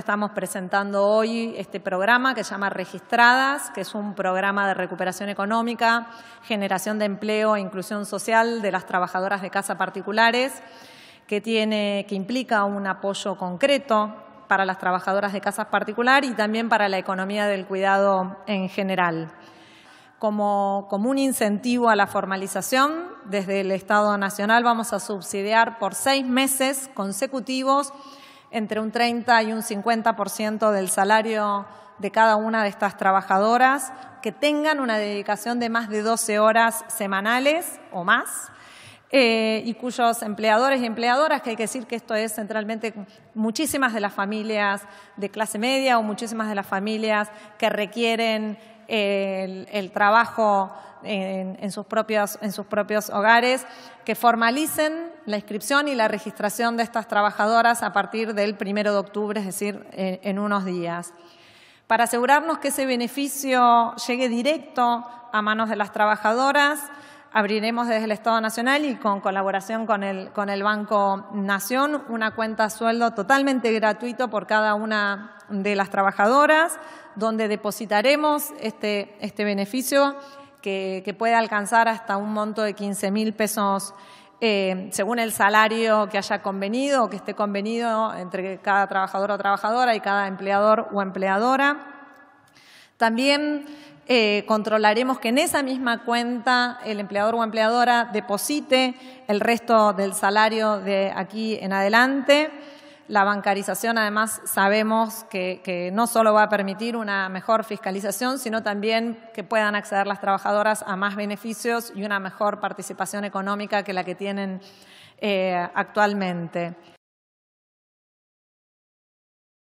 Estamos presentando hoy este programa que se llama Registradas, que es un programa de recuperación económica, generación de empleo e inclusión social de las trabajadoras de casa particulares, que, tiene, que implica un apoyo concreto para las trabajadoras de casas particulares y también para la economía del cuidado en general. Como, como, un incentivo a la formalización, desde el Estado Nacional vamos a subsidiar por seis meses consecutivos entre un 30 y un 50% del salario de cada una de estas trabajadoras que tengan una dedicación de más de 12 horas semanales o más. Eh, y cuyos empleadores y empleadoras, que hay que decir que esto es centralmente muchísimas de las familias de clase media o muchísimas de las familias que requieren el, trabajo en, sus propios, en sus propios hogares, que formalicen la inscripción y la registración de estas trabajadoras a partir del primero de octubre, es decir, en, unos días. Para asegurarnos que ese beneficio llegue directo a manos de las trabajadoras, abriremos desde el Estado Nacional y con colaboración con el, con el Banco Nación una cuenta sueldo totalmente gratuito por cada una de las trabajadoras, donde depositaremos este, este beneficio que, puede alcanzar hasta un monto de 15 mil pesos eh, según el salario que haya convenido o que esté convenido entre cada trabajador o trabajadora y cada empleador o empleadora. También eh, controlaremos que en esa misma cuenta el empleador o empleadora deposite el resto del salario de aquí en adelante. La bancarización, además, sabemos que, no solo va a permitir una mejor fiscalización, sino también que puedan acceder las trabajadoras a más beneficios y una mejor participación económica que la que tienen eh, actualmente.